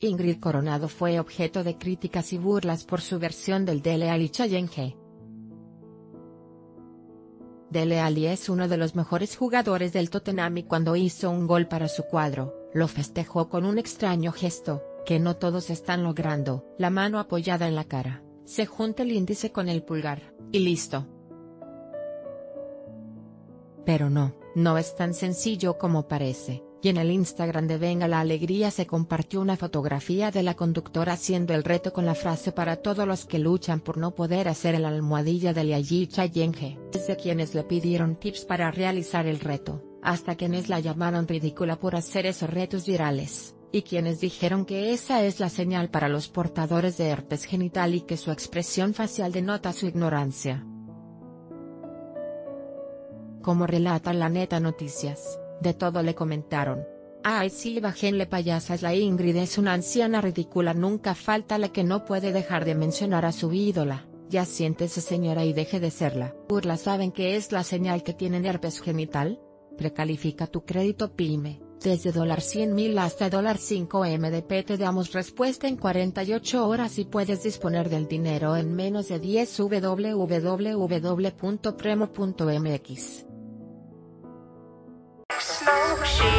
Ingrid Coronado fue objeto de críticas y burlas por su versión del Dele Alli Challenge. Dele Alli es uno de los mejores jugadores del Tottenham y cuando hizo un gol para su cuadro, lo festejó con un extraño gesto, que no todos están logrando, la mano apoyada en la cara, se junta el índice con el pulgar, y listo. Pero no, no es tan sencillo como parece y en el Instagram de Venga la Alegría se compartió una fotografía de la conductora haciendo el reto con la frase para todos los que luchan por no poder hacer el almohadilla de Liayi Chayenge. Desde quienes le pidieron tips para realizar el reto, hasta quienes la llamaron ridícula por hacer esos retos virales, y quienes dijeron que esa es la señal para los portadores de herpes genital y que su expresión facial denota su ignorancia. Como relata la neta noticias de todo le comentaron. Ay sí bajenle payasas la Ingrid es una anciana ridícula nunca falta la que no puede dejar de mencionar a su ídola, ya siéntese señora y deje de serla. Burla saben que es la señal que tienen herpes genital? Precalifica tu crédito PYME, desde dólar 100 mil hasta dólar 5 MDP te damos respuesta en 48 horas y puedes disponer del dinero en menos de 10 www.premo.mx. milkshake.